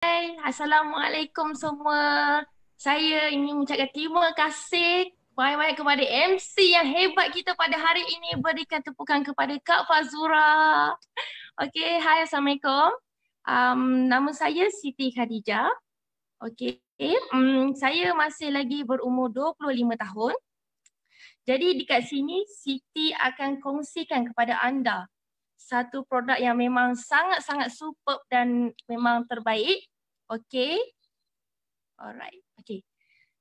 Hai, Assalamualaikum semua. Saya ingin mengucapkan terima kasih banyak-banyak kepada MC yang hebat kita pada hari ini berikan tepukan kepada Kak Fazura. Okey, hai Assalamualaikum. Um, nama saya Siti Khadijah. Okey, um, saya masih lagi berumur 25 tahun. Jadi dekat sini Siti akan kongsikan kepada anda satu produk yang memang sangat-sangat superb dan memang terbaik Okay. Alright. Okay.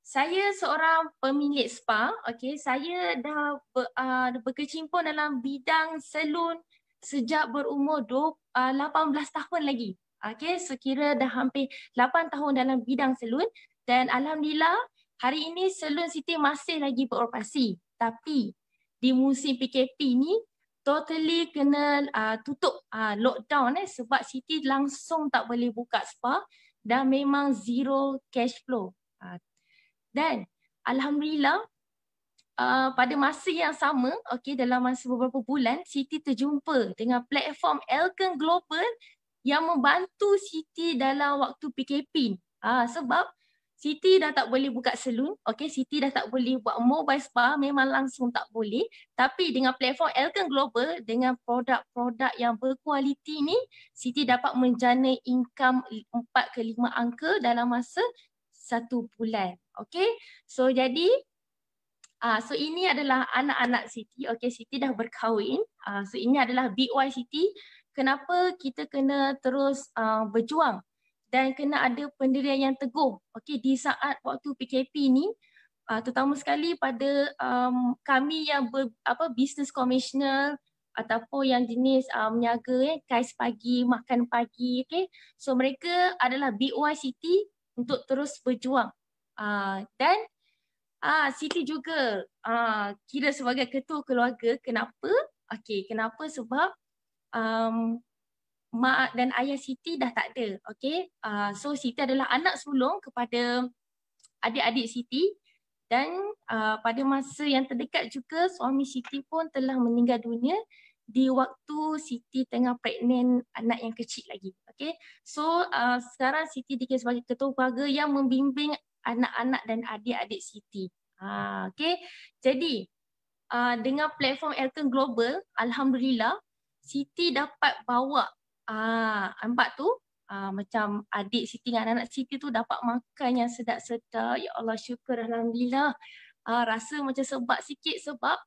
Saya seorang pemilik spa. Okay. Saya dah ber, uh, berkecimpung dalam bidang salon sejak berumur 20, uh, 18 tahun lagi. Okay. Sekira dah hampir 8 tahun dalam bidang salon. Dan Alhamdulillah hari ini salon Siti masih lagi beroperasi. Tapi di musim PKP ni totally kena uh, tutup uh, lockdown eh sebab Siti langsung tak boleh buka spa dan memang zero cash flow. Ha. Dan Alhamdulillah uh, pada masa yang sama, okay, dalam masa beberapa bulan, Siti terjumpa dengan platform Elken Global yang membantu Siti dalam waktu PKP. Uh, sebab Siti dah tak boleh buka salon, okay, Siti dah tak boleh buat mobile spa, memang langsung tak boleh. Tapi dengan platform Elkan Global, dengan produk-produk yang berkualiti ni, Siti dapat menjana income 4 ke 5 angka dalam masa satu bulan. Okay, so jadi, uh, so ini adalah anak-anak Siti. Okay, Siti dah berkahwin. Uh, so ini adalah BY Siti. Kenapa kita kena terus uh, berjuang dan kena ada pendirian yang teguh. Okey di saat waktu PKP ni uh, terutama sekali pada um, kami yang ber, apa business commissioner ataupun yang jenis uh, meniaga eh kais pagi makan pagi okey. So mereka adalah City untuk terus berjuang. Uh, dan uh, City juga uh, kira sebagai ketua keluarga. Kenapa? Okey kenapa? Sebab um, mak dan ayah Siti dah tak ada. Okay. Uh, so Siti adalah anak sulung kepada adik-adik Siti dan uh, pada masa yang terdekat juga suami Siti pun telah meninggal dunia di waktu Siti tengah pregnant anak yang kecil lagi. Okay. So uh, sekarang Siti dikira sebagai ketua keluarga yang membimbing anak-anak dan adik-adik Siti. Uh, okay. Jadi uh, dengan platform Elton Global, Alhamdulillah Siti dapat bawa Ah, nampak tu? Ah, macam adik Siti dengan anak Siti tu dapat makan yang sedap-sedap. Ya Allah syukur Alhamdulillah. Ah, rasa macam sebab sikit sebab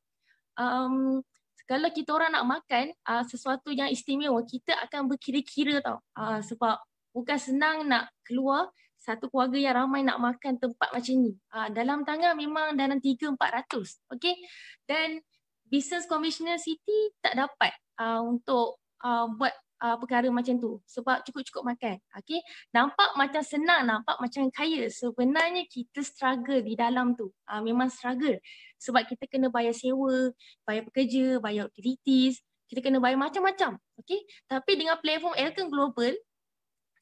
um, kalau kita orang nak makan ah, sesuatu yang istimewa, kita akan berkira-kira tau. Ah, sebab bukan senang nak keluar satu keluarga yang ramai nak makan tempat macam ni. Ah, dalam tangan memang dalam 3-400. Okay? Dan Business Commissioner City tak dapat uh, untuk uh, buat uh, perkara macam tu sebab cukup-cukup makan. Okay. Nampak macam senang, nampak macam kaya. Sebenarnya kita struggle di dalam tu. Uh, memang struggle. Sebab kita kena bayar sewa, bayar pekerja, bayar utilities. Kita kena bayar macam-macam. Okay. Tapi dengan platform Elkan Global,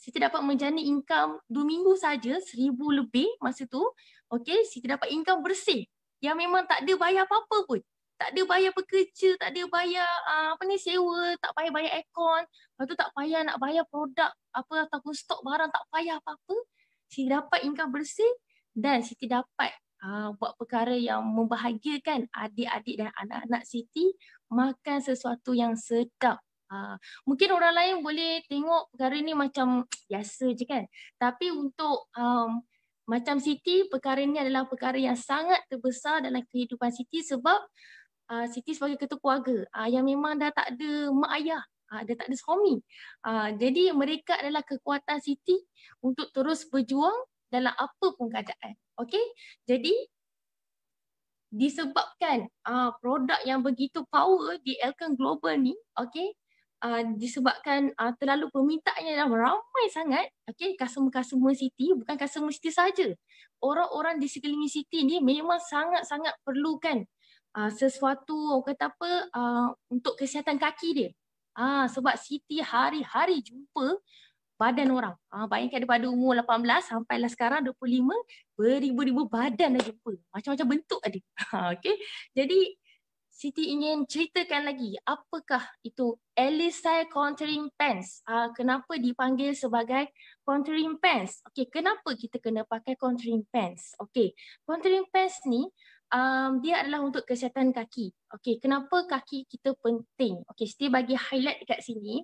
kita dapat menjana income dua minggu saja, seribu lebih masa tu. Okay. Kita dapat income bersih. Yang memang tak ada bayar apa-apa pun tak ada bayar pekerja, tak ada bayar uh, apa ni sewa, tak payah bayar aircon, lepas tu tak payah nak bayar produk apa ataupun stok barang tak payah apa-apa. Siti dapat income bersih dan Siti dapat uh, buat perkara yang membahagiakan adik-adik dan anak-anak Siti makan sesuatu yang sedap. Uh, mungkin orang lain boleh tengok perkara ni macam biasa je kan. Tapi untuk um, macam Siti, perkara ni adalah perkara yang sangat terbesar dalam kehidupan Siti sebab uh, Siti sebagai ketua keluarga uh, yang memang dah tak ada mak ayah, uh, dah tak ada suami. Uh, jadi mereka adalah kekuatan Siti untuk terus berjuang dalam apa pun keadaan. Okay, jadi disebabkan uh, produk yang begitu power di Elkan Global ni, okay, uh, disebabkan uh, terlalu permintaannya dah ramai sangat, okay, customer-customer Siti, bukan customer Siti saja. Orang-orang di sekeliling Siti ni memang sangat-sangat perlukan uh, sesuatu orang kata apa uh, untuk kesihatan kaki dia. Ah uh, sebab Siti hari-hari jumpa badan orang. Ah uh, bayangkan daripada umur 18 sampai lah sekarang 25 beribu-ribu badan dah jumpa. Macam-macam bentuk ada. okey. Jadi Siti ingin ceritakan lagi apakah itu Elisai Contouring Pants. Uh, kenapa dipanggil sebagai contouring pants. Okay, kenapa kita kena pakai contouring pants? Okay, contouring pants ni um, dia adalah untuk kesihatan kaki. Okay, kenapa kaki kita penting? Okay, Siti bagi highlight dekat sini.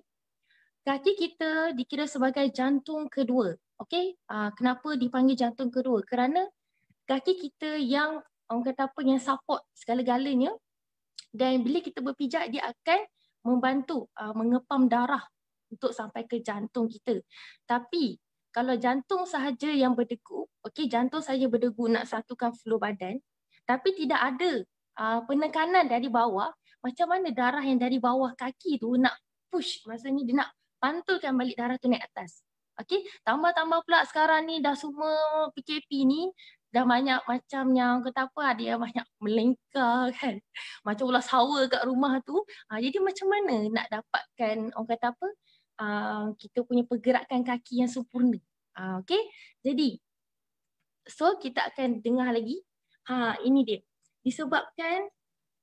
Kaki kita dikira sebagai jantung kedua. Okay, uh, kenapa dipanggil jantung kedua? Kerana kaki kita yang orang kata apa yang support segala-galanya dan bila kita berpijak dia akan membantu uh, mengepam darah untuk sampai ke jantung kita. Tapi kalau jantung sahaja yang berdegup, okey jantung saja berdegup nak satukan flow badan, tapi tidak ada uh, penekanan dari bawah, macam mana darah yang dari bawah kaki tu nak push, maksudnya dia nak pantulkan balik darah tu naik atas. Okey, tambah-tambah pula sekarang ni dah semua PKP ni dah banyak macam yang kata apa dia banyak melengkar kan. Macam ulas hawa kat rumah tu. Uh, jadi macam mana nak dapatkan orang kata apa uh, kita punya pergerakan kaki yang sempurna? Uh, okey? Jadi so kita akan dengar lagi ha ini dia. Disebabkan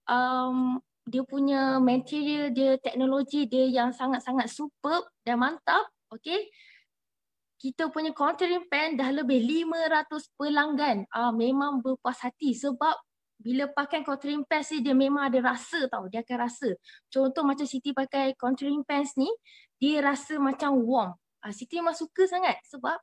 um, dia punya material dia teknologi dia yang sangat-sangat superb dan mantap okey? Kita punya contouring pen dah lebih 500 pelanggan. Ah memang berpuas hati sebab bila pakai contouring pens ni dia memang ada rasa tau. Dia akan rasa. Contoh macam Siti pakai contouring pens ni dia rasa macam warm. Ah Siti memang suka sangat sebab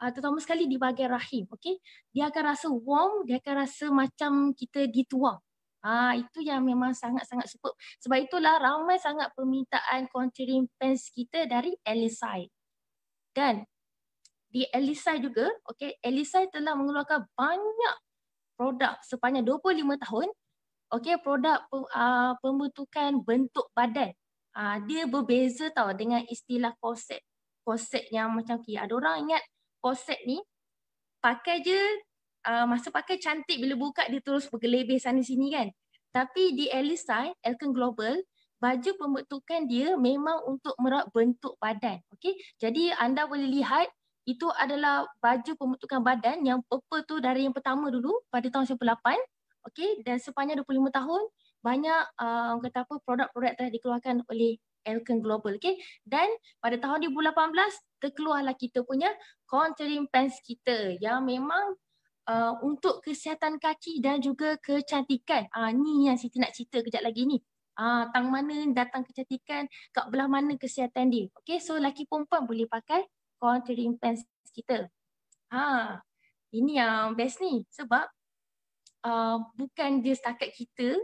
ah, terutama sekali di bahagian rahim okey dia akan rasa warm dia akan rasa macam kita dituang Ah itu yang memang sangat-sangat superb. Sebab itulah ramai sangat permintaan contouring pens kita dari Elisai. Dan di Elisai juga, okay, Elisai telah mengeluarkan banyak produk sepanjang 25 tahun. Okay, produk uh, pembentukan bentuk badan. Uh, dia berbeza tau dengan istilah korset. Korset yang macam okay, ada orang ingat korset ni pakai je uh, masa pakai cantik bila buka dia terus bergelebih sana sini kan. Tapi di Elisai, Elkin Global, baju pembentukan dia memang untuk merawat bentuk badan. Okay? Jadi anda boleh lihat itu adalah baju pembentukan badan yang purple tu dari yang pertama dulu pada tahun 98 okey dan sepanjang 25 tahun banyak uh, kata apa produk-produk telah dikeluarkan oleh Elkin Global okey dan pada tahun 2018 terkeluarlah kita punya contouring pants kita yang memang uh, untuk kesihatan kaki dan juga kecantikan uh, ni yang Siti nak cerita kejap lagi ni Ah, uh, tang mana datang kecantikan, kat belah mana kesihatan dia. Okay, so laki perempuan boleh pakai contouring pens kita. Ha, ini yang best ni sebab uh, bukan dia setakat kita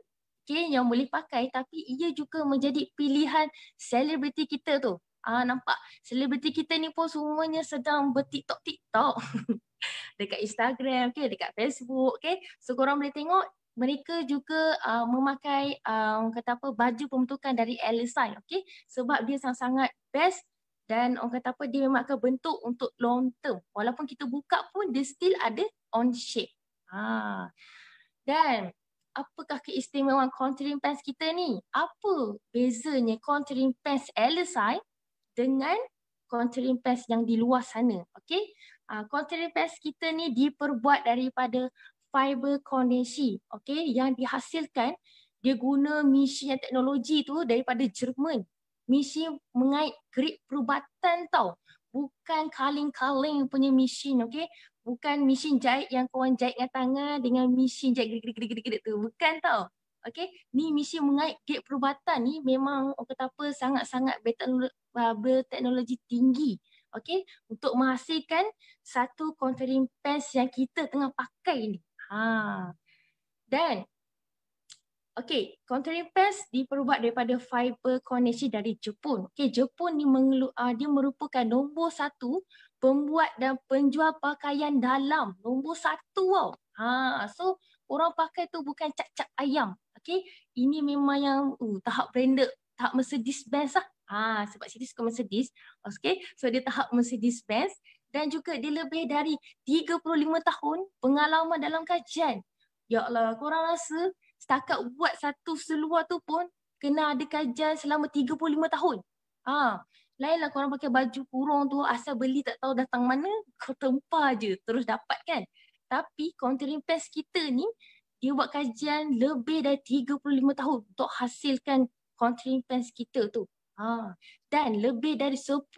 okay, yang boleh pakai tapi ia juga menjadi pilihan selebriti kita tu. Ah nampak selebriti kita ni pun semuanya sedang bertiktok tiktok dekat Instagram, okay, dekat Facebook, okay. So korang boleh tengok mereka juga uh, memakai uh, kata apa baju pembentukan dari LSI, okay. Sebab dia sangat-sangat best dan orang kata apa dia memang akan bentuk untuk long term walaupun kita buka pun dia still ada on shape ha dan apakah keistimewaan contouring pants kita ni? Apa bezanya contouring pants LSI dengan contouring pants yang di luar sana? Okey? Uh, contouring pants kita ni diperbuat daripada fiber kondensi okey? Yang dihasilkan dia guna mesin teknologi tu daripada Jerman. Mesin mengait grip perubatan tau. Bukan kaling-kaling punya mesin, okay? Bukan mesin jahit yang kawan jahit dengan tangan dengan mesin jahit gerik-gerik-gerik tu. Bukan tau. Okay? Ni mesin mengait grip perubatan ni memang orang kata apa sangat-sangat berteknologi tinggi. Okay? Untuk menghasilkan satu contouring pants yang kita tengah pakai ni. Ha. Dan Okey, contouring paste diperbuat daripada fiber koneksi dari Jepun. Okey, Jepun ni mengelu, uh, dia merupakan nombor satu pembuat dan penjual pakaian dalam. Nombor satu tau. Ha, so orang pakai tu bukan cap-cap ayam. Okey, ini memang yang uh, tahap branded, tahap Mercedes Benz lah. Ha, sebab sini suka Mercedes. Okey, so dia tahap Mercedes Benz dan juga dia lebih dari 35 tahun pengalaman dalam kajian. Ya Allah, korang rasa setakat buat satu seluar tu pun kena ada kajian selama 35 tahun. Ha, lainlah korang pakai baju kurung tu asal beli tak tahu datang mana, kau tempah je terus dapat kan. Tapi contouring pants kita ni dia buat kajian lebih dari 35 tahun untuk hasilkan contouring pants kita tu. Ha, dan lebih dari 10,000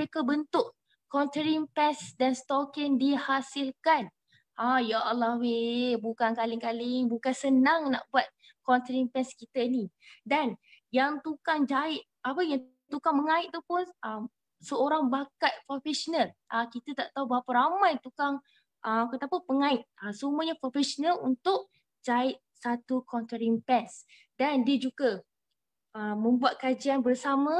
reka bentuk contouring paste dan stokin dihasilkan. Ah ya Allah weh, bukan kaling-kaling, bukan senang nak buat contouring paste kita ni. Dan yang tukang jahit, apa yang tukang mengait tu pun um, seorang bakat profesional. Uh, kita tak tahu berapa ramai tukang uh, kata apa pengait. Uh, semuanya profesional untuk jahit satu contouring paste. Dan dia juga uh, membuat kajian bersama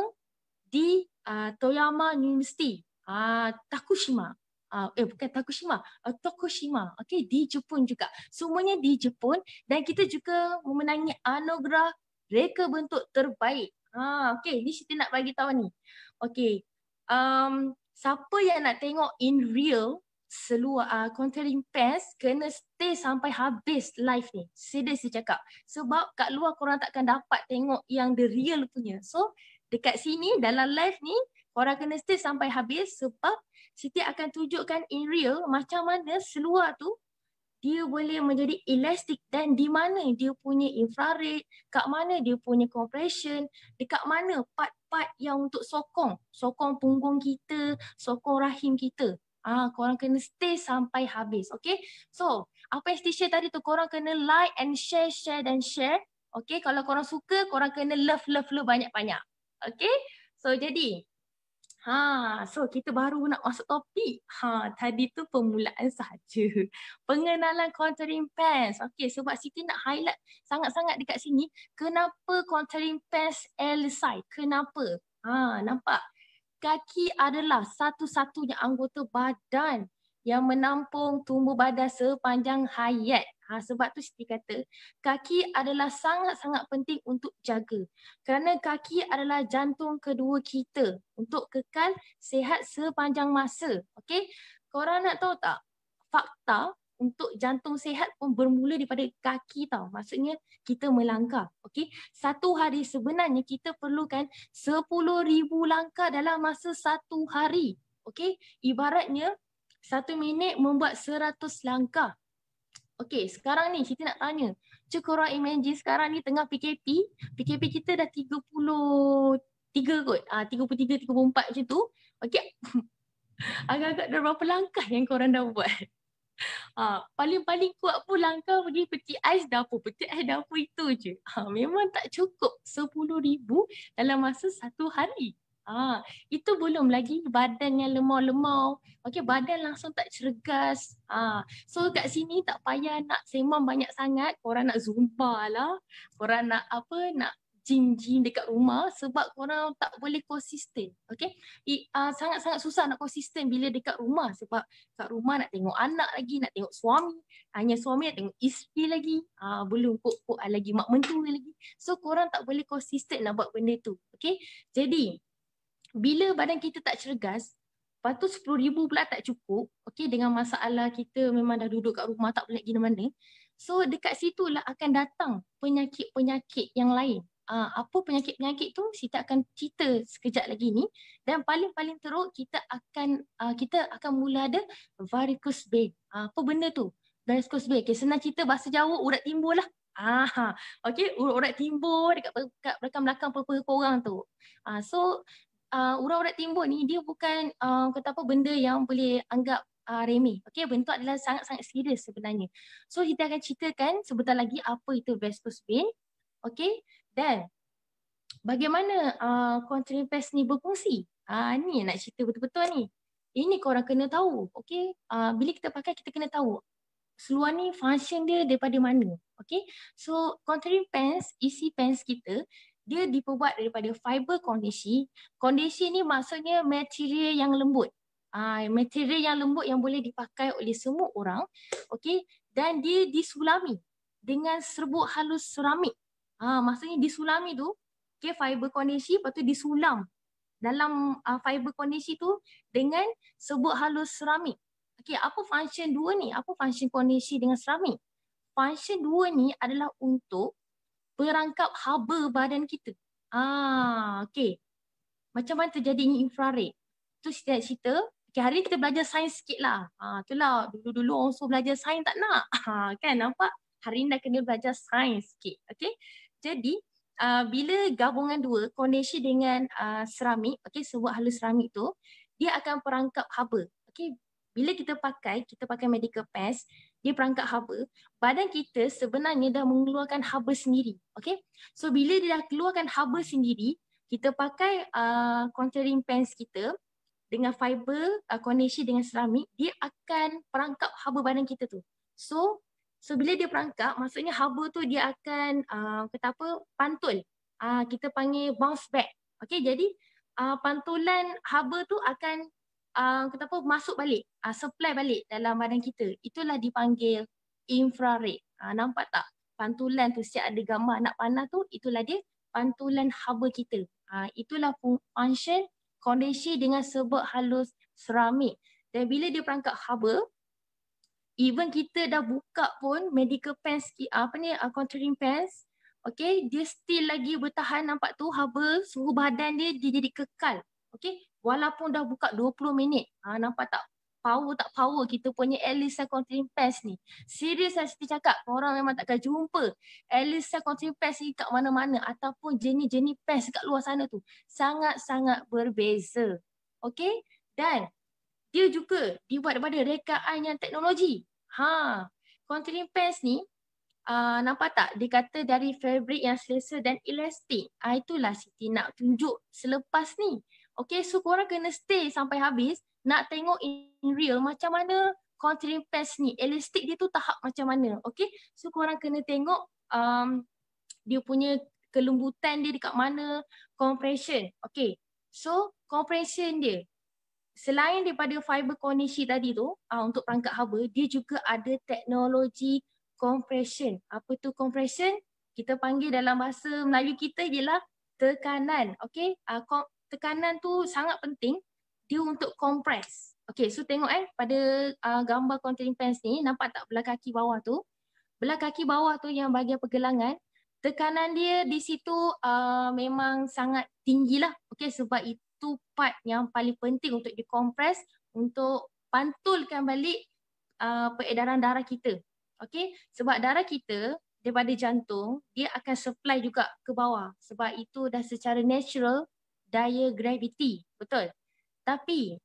di uh, Toyama University, uh, Takushima. Uh, eh bukan Takushima, uh, Tokushima. Okay, di Jepun juga. Semuanya di Jepun dan kita juga memenangi anugerah reka bentuk terbaik. Ha, okay, ni Siti nak bagi tahu ni. Okay, um, siapa yang nak tengok in real seluar uh, contouring paste kena stay sampai habis live ni. Serius saya cakap. Sebab kat luar korang takkan dapat tengok yang the real punya. So dekat sini dalam live ni korang kena stay sampai habis sebab Siti akan tunjukkan in real macam mana seluar tu dia boleh menjadi elastik dan di mana dia punya infrared, kat mana dia punya compression, dekat mana part-part yang untuk sokong, sokong punggung kita, sokong rahim kita. Ah, korang kena stay sampai habis, okay? So, apa yang Siti share tadi tu, korang kena like and share, share dan share. Okay, kalau korang suka, korang kena love, love, love banyak-banyak. Okay, so jadi Ha, so kita baru nak masuk topik. Ha, tadi tu permulaan saja. Pengenalan contouring pants. Okey, sebab Siti nak highlight sangat-sangat dekat sini, kenapa contouring pants L size? Kenapa? Ha, nampak? Kaki adalah satu-satunya anggota badan yang menampung tumbuh badan sepanjang hayat. Ha, sebab tu Siti kata kaki adalah sangat-sangat penting untuk jaga. Kerana kaki adalah jantung kedua kita untuk kekal sehat sepanjang masa. Okey? Korang nak tahu tak? Fakta untuk jantung sehat pun bermula daripada kaki tau. Maksudnya kita melangkah. Okey? Satu hari sebenarnya kita perlukan 10,000 langkah dalam masa satu hari. Okey? Ibaratnya satu minit membuat seratus langkah. Okay, sekarang ni Siti nak tanya. Cuba korang imagine sekarang ni tengah PKP. PKP kita dah 33 kot. Ah, 33, 34 macam tu. Okay. Agak-agak dah berapa langkah yang korang dah buat? Ha, paling-paling kuat pun langkah pergi peti ais dapur. Peti ais dapur itu je. Ha, memang tak cukup 10,000 dalam masa satu hari. Ah, itu belum lagi badan yang lemau-lemau. Okey, badan langsung tak cergas. Ah, so kat sini tak payah nak sembang banyak sangat. Korang nak zumba lah. Korang nak apa, nak gym-gym dekat rumah sebab korang tak boleh konsisten. Okey, uh, sangat-sangat susah nak konsisten bila dekat rumah sebab kat rumah nak tengok anak lagi, nak tengok suami. Hanya suami nak tengok isteri lagi. Uh, belum kok-kok lagi mak mentua lagi. So korang tak boleh konsisten nak buat benda tu. Okey, jadi bila badan kita tak cergas, lepas tu RM10,000 pula tak cukup, okay, dengan masalah kita memang dah duduk kat rumah tak boleh pergi mana-mana. So dekat situlah akan datang penyakit-penyakit yang lain. Uh, apa penyakit-penyakit tu kita akan cerita sekejap lagi ni dan paling-paling teruk kita akan uh, kita akan mula ada varicose vein. Uh, apa benda tu? Varicose vein. Okay, senang cerita bahasa Jawa urat timbul lah. Ah, okay, urat timbul dekat, dekat belakang-belakang pepa korang tu. Ah, so uh, urat-urat timbul ni dia bukan uh, kata apa benda yang boleh anggap uh, remeh. Okey, bentuk adalah sangat-sangat serius sebenarnya. So kita akan ceritakan sebentar lagi apa itu varicose vein. Okey, dan bagaimana uh, contouring paste ni berfungsi? Ah uh, ni nak cerita betul-betul ni. Ini korang kena tahu. Okey, uh, bila kita pakai kita kena tahu seluar ni function dia daripada mana. Okey, so contouring pants, isi pants kita dia diperbuat daripada fiber kondisi. Kondisi ni maksudnya material yang lembut. Ah, material yang lembut yang boleh dipakai oleh semua orang. Okey, dan dia disulami dengan serbuk halus seramik. Ah, maksudnya disulami tu, okey, fiber kondisi lepas tu disulam dalam uh, fiber kondisi tu dengan serbuk halus seramik. Okey, apa function dua ni? Apa function kondisi dengan seramik? Function dua ni adalah untuk perangkap haba badan kita. Ah, okey. Macam mana terjadinya infrared? Tu cerita cerita. Okay, hari ni kita belajar sains sikit lah. Ah, itulah dulu-dulu orang suruh belajar sains tak nak. Ah, kan nampak? Hari ni dah kena belajar sains sikit. Okay. Jadi, uh, bila gabungan dua, kondisi dengan uh, seramik, okay, sebuah halus seramik tu, dia akan perangkap haba. Okay, bila kita pakai, kita pakai medical pants, dia perangkap haba, badan kita sebenarnya dah mengeluarkan haba sendiri. Okay, so bila dia dah keluarkan haba sendiri, kita pakai uh, contouring pants kita dengan fiber uh, koneksi dengan seramik, dia akan perangkap haba badan kita tu. So, so bila dia perangkap, maksudnya haba tu dia akan uh, kata apa, pantul. Uh, kita panggil bounce back. Okay, jadi uh, pantulan haba tu akan uh, kata apa masuk balik, uh, supply balik dalam badan kita. Itulah dipanggil infrared. Uh, nampak tak? Pantulan tu siap ada gambar anak panah tu, itulah dia pantulan haba kita. Uh, itulah function kondisi dengan sebab halus seramik. Dan bila dia perangkap haba, even kita dah buka pun medical pants, apa ni, uh, contouring pants, Okay, dia still lagi bertahan nampak tu haba suhu badan dia dia jadi kekal. Okay, walaupun dah buka 20 minit. Ha, nampak tak? Power tak power kita punya Elisa Contouring Pass ni. Serius saya Siti cakap, orang memang takkan jumpa Elisa Contouring Pass ni kat mana-mana ataupun jenis-jenis pass kat luar sana tu. Sangat-sangat berbeza. Okay, dan dia juga dibuat daripada rekaan yang teknologi. Ha, Contouring Pass ni uh, nampak tak dia kata dari fabric yang selesa dan elastik. Ah itulah Siti nak tunjuk selepas ni. Okay so korang kena stay sampai habis nak tengok in real macam mana contouring pads ni. Elastik dia tu tahap macam mana. Okay so korang kena tengok um, dia punya kelembutan dia dekat mana compression. Okay so compression dia Selain daripada fiber koneksi tadi tu uh, untuk perangkat haba, dia juga ada teknologi compression. Apa tu compression? Kita panggil dalam bahasa Melayu kita ialah tekanan. Okay, uh, tekanan tu sangat penting dia untuk compress. Okay, so tengok eh pada uh, gambar containing pants ni, nampak tak belah kaki bawah tu? Belah kaki bawah tu yang bahagian pergelangan, tekanan dia di situ uh, memang sangat tinggi lah. Sebab itu part yang paling penting untuk dikompres untuk pantulkan balik uh, peredaran darah kita. Okay, sebab darah kita daripada jantung, dia akan supply juga ke bawah. Sebab itu dah secara natural daya gravity. Betul? Tapi,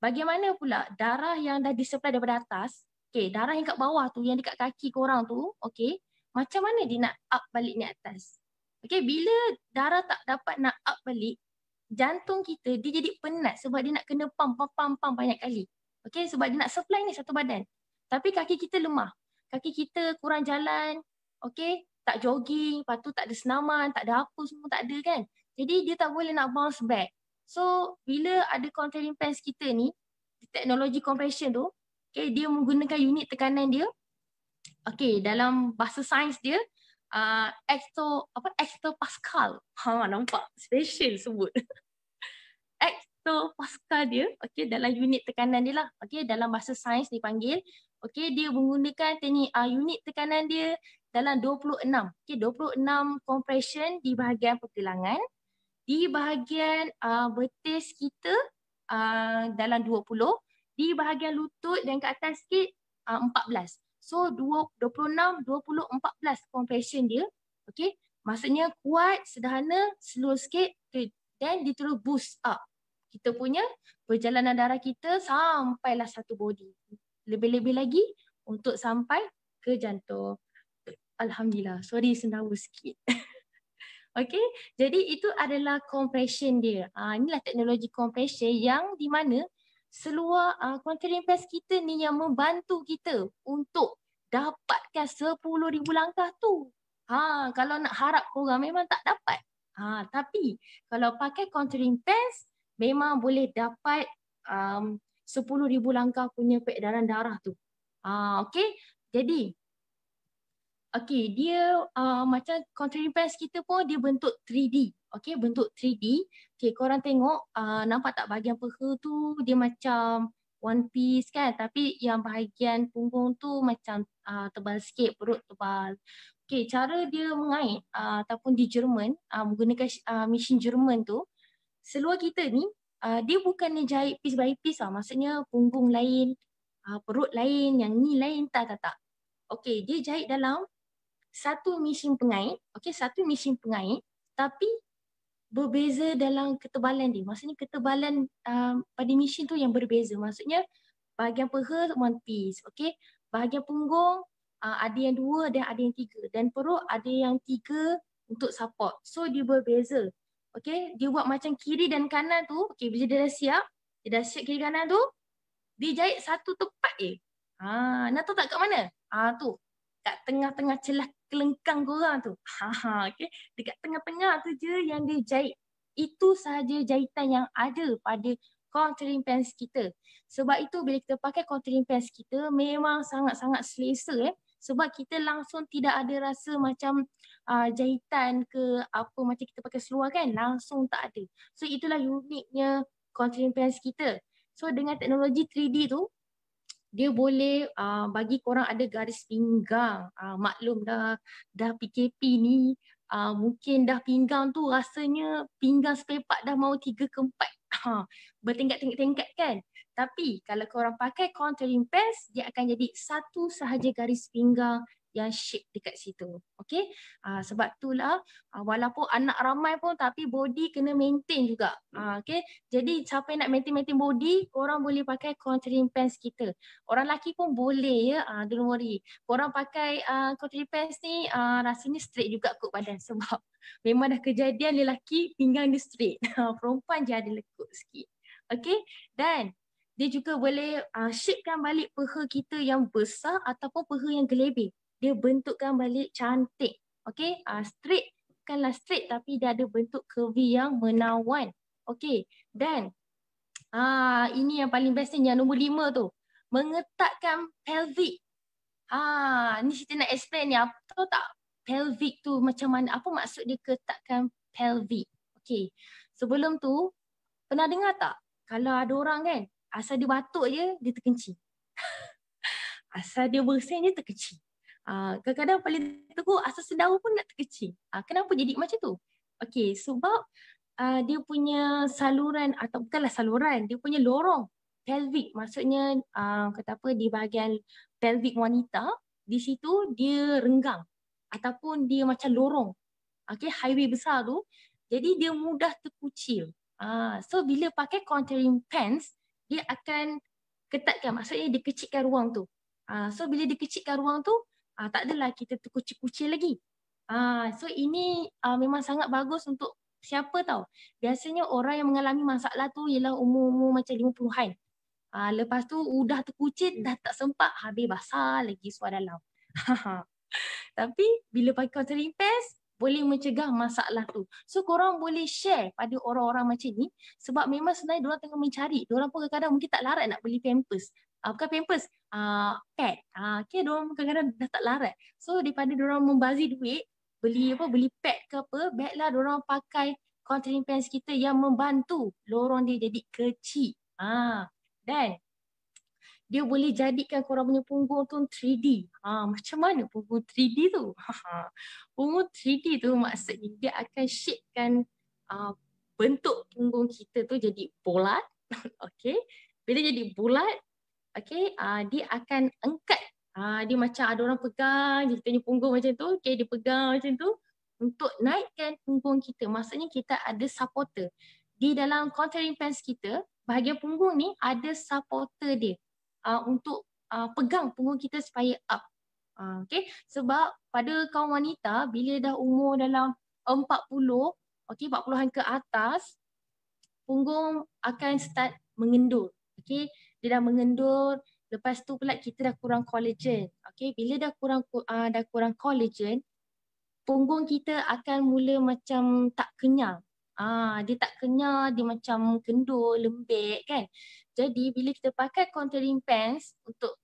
bagaimana pula darah yang dah disupply daripada atas, okay, darah yang kat bawah tu, yang dekat kaki korang tu, okay, macam mana dia nak up balik ni atas? Okay, bila darah tak dapat nak up balik, jantung kita dia jadi penat sebab dia nak kena pump, pump, pump, pump banyak kali. Okay, sebab dia nak supply ni satu badan. Tapi kaki kita lemah. Kaki kita kurang jalan, okay? Tak jogging, lepas tu tak ada senaman, tak ada apa semua tak ada kan. Jadi dia tak boleh nak bounce back. So bila ada contouring pants kita ni, teknologi compression tu, okay, dia menggunakan unit tekanan dia. Okay, dalam bahasa sains dia, uh, exto, apa, exto Pascal. Ha, nampak? Special sebut. exto Pascal dia, okay, dalam unit tekanan dia lah. Okay, dalam bahasa sains dipanggil Okey, dia menggunakan teknik uh, unit tekanan dia dalam 26. Okey, 26 compression di bahagian pergelangan. Di bahagian uh, betis kita uh, dalam 20. Di bahagian lutut dan ke atas sikit uh, 14. So 20, 26, 20, 14 compression dia. Okey, maksudnya kuat, sederhana, slow sikit dan dia terus boost up. Kita punya perjalanan darah kita sampailah satu body lebih-lebih lagi untuk sampai ke jantung. Alhamdulillah. Sorry sendawa sikit. okay. Jadi itu adalah compression dia. Uh, inilah teknologi compression yang di mana seluar uh, contouring pads kita ni yang membantu kita untuk dapatkan 10,000 langkah tu. Ha, kalau nak harap korang memang tak dapat. Ha, tapi kalau pakai contouring pads memang boleh dapat um, 10,000 langkah punya peredaran darah tu. Ah, okay. Jadi, okay, dia uh, macam contrary pants kita pun dia bentuk 3D. Okay, bentuk 3D. Okay, korang tengok, uh, nampak tak bahagian peha tu dia macam one piece kan. Tapi yang bahagian punggung tu macam uh, tebal sikit, perut tebal. Okay, cara dia mengait uh, ataupun di Jerman, uh, menggunakan uh, mesin Jerman tu, seluar kita ni uh, dia bukannya jahit piece by piece lah. Maksudnya punggung lain, uh, perut lain, yang ni lain, tak, tak, tak. Okay, dia jahit dalam satu mesin pengait. Okay, satu mesin pengait. Tapi berbeza dalam ketebalan dia. Maksudnya ketebalan uh, pada mesin tu yang berbeza. Maksudnya bahagian peha one piece. Okay. Bahagian punggung uh, ada yang dua dan ada yang tiga. Dan perut ada yang tiga untuk support. So dia berbeza. Okay. Dia buat macam kiri dan kanan tu. Okay. Bila dia dah siap. Dia dah siap kiri kanan tu. Dia jahit satu tempat je. Ha, nak tahu tak kat mana? Ha, tu. Kat tengah-tengah celah kelengkang korang tu. Ha, ha, okay. Dekat tengah-tengah tu je yang dia jahit. Itu sahaja jahitan yang ada pada contouring pants kita. Sebab itu bila kita pakai contouring pants kita memang sangat-sangat selesa eh. Sebab kita langsung tidak ada rasa macam uh, jahitan ke apa macam kita pakai seluar kan. Langsung tak ada. So itulah uniknya contouring pants kita. So dengan teknologi 3D tu dia boleh uh, bagi korang ada garis pinggang. Uh, maklum dah dah PKP ni uh, mungkin dah pinggang tu rasanya pinggang sepepak dah mau tiga ke empat. Ha, bertingkat-tingkat kan. Tapi kalau korang pakai contouring pants dia akan jadi satu sahaja garis pinggang yang shape dekat situ. Okay. Uh, sebab itulah uh, walaupun anak ramai pun tapi body kena maintain juga. Uh, okay. Jadi siapa yang nak maintain-maintain body, korang boleh pakai contouring pants kita. Orang lelaki pun boleh ya. Uh, don't worry. Korang pakai uh, contouring pants ni uh, rasanya straight juga kot badan sebab memang dah kejadian lelaki pinggang dia straight. Perempuan je ada lekuk sikit. Okay. Dan dia juga boleh uh, shapekan balik peha kita yang besar ataupun peha yang gelebih dia bentukkan balik cantik. Okay, uh, straight bukanlah straight tapi dia ada bentuk curvy yang menawan. Okay, dan uh, ini yang paling best yang nombor lima tu. Mengetatkan pelvic. Ah, ni kita nak explain ni. Apa tahu tak pelvic tu macam mana? Apa maksud dia ketatkan pelvic? Okay, sebelum tu pernah dengar tak? Kalau ada orang kan, asal dia batuk je, dia terkencing. asal dia bersin, dia terkencing. Uh, kadang-kadang paling teruk asas sedawa pun nak terkecil. Uh, kenapa jadi macam tu? Okay, sebab uh, dia punya saluran atau bukanlah saluran, dia punya lorong pelvic. Maksudnya uh, kata apa di bahagian pelvic wanita, di situ dia renggang ataupun dia macam lorong. Okay, highway besar tu. Jadi dia mudah terkucil. Uh, so bila pakai contouring pants, dia akan ketatkan. Maksudnya dia kecilkan ruang tu. Uh, so bila dia kecilkan ruang tu, uh, tak adalah kita terkucil-kucil lagi. Uh, so ini uh, memang sangat bagus untuk siapa tahu. Biasanya orang yang mengalami masalah tu ialah umur-umur macam 50-an. Uh, lepas tu udah terkucil, dah tak sempat, habis basah lagi suara dalam. Tapi bila pakai contouring paste, boleh mencegah masalah tu. So korang boleh share pada orang-orang macam ni sebab memang sebenarnya diorang tengah mencari. Diorang pun kadang-kadang mungkin tak larat nak beli pampers uh, bukan pampers, uh, pad. Uh, okay, diorang kadang-kadang dah tak larat. So daripada diorang membazir duit, beli apa, beli pad ke apa, baiklah diorang pakai contouring pants kita yang membantu lorong dia jadi kecil. Uh, dan dia boleh jadikan korang punya punggung tu 3D. Ha, macam mana punggung 3D tu? punggung 3D tu maksudnya dia akan shapekan uh, bentuk punggung kita tu jadi bulat. okay. Bila jadi bulat, okay, uh, dia akan angkat. Uh, dia macam ada orang pegang kita punya punggung macam tu. Okay, dia pegang macam tu untuk naikkan punggung kita. Maksudnya kita ada supporter. Di dalam contouring pants kita, bahagian punggung ni ada supporter dia uh, untuk uh, pegang punggung kita supaya up. Uh, okay, sebab pada kaum wanita bila dah umur dalam 40, okay, 40-an ke atas, punggung akan start mengendur. Okay, dia dah mengendur. Lepas tu pula kita dah kurang collagen. Okey bila dah kurang uh, dah kurang collagen punggung kita akan mula macam tak kenyal ah dia tak kenyal dia macam kendur lembek kan? Jadi bila kita pakai contouring pants untuk